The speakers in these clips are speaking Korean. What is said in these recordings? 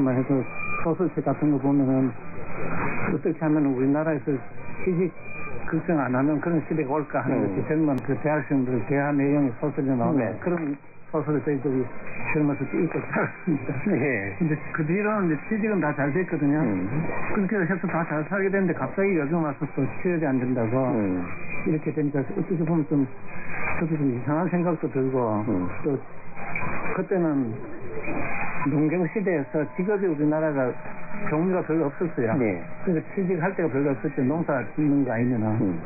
뭐 해서 소설책 같은 거 보면은 어떻게 하면 우리나라에서 취직 걱정 안 하는 그런 시대가 올까 하는 음. 것이 젊은 그 대학생들 대화 내용의 소설이 나오는 네. 그런 소설을 저희들이 젊어서 읽고 살았습니다. 예. 근데 그 뒤로는 이제 취직은 다 잘 됐거든요. 음. 그렇게 해서 다 잘 살게 됐는데 갑자기 요즘 와서 또 취업이 안 된다고 음. 이렇게 되니까 어떻게 보면 좀 저도 좀 이상한 생각도 들고 음. 또 그때는 농경 시대에서 직업이 우리나라가 종류가 별로 없었어요. 네. 그러니까 취직할 때가 별로 없었죠. 농사 짓는 거 아니면은. 음.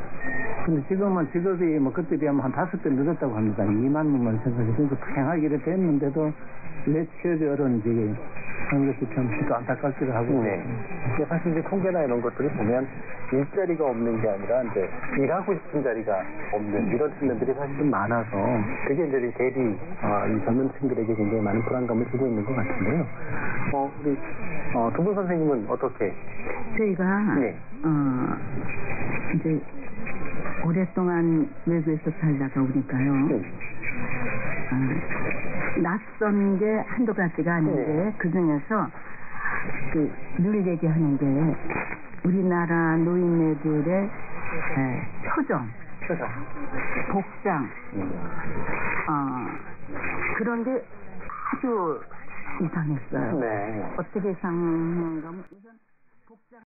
근데 지금은 직업이 뭐 그때 비하면 한 다섯 배 늘었다고 합니다. 2만 명만 생각해. 그러니까 이렇게 됐는데도 왜 취업이 어려운지 것이 참 안타깝기도 하고. 네. 이게 사실 이제 통계나 이런 것들이 보면 일자리가 없는 게 아니라 이제 일하고 싶은 자리가 없는 이런 측면들이 사실 좀 많아서 그게 이제 이 대리 아, 이 젊은 층들에게 굉장히 많은 불안감을 주고 있는 것 같은데요. 어, 우리 어, 두분 선생님은 어떻게? 저희가 네. 어 이제 오랫동안 외국에서 살다가 오니까요. 음. 어, 낯선 게 한두 가지가 아닌데 네. 그 중에서 그 늘 얘기하는 게 우리나라 노인네들의 에, 표정, 표정. 복장, 음. 어, 그런 게 아주 이상했어요. 네. 어떻게 이상한 건 우선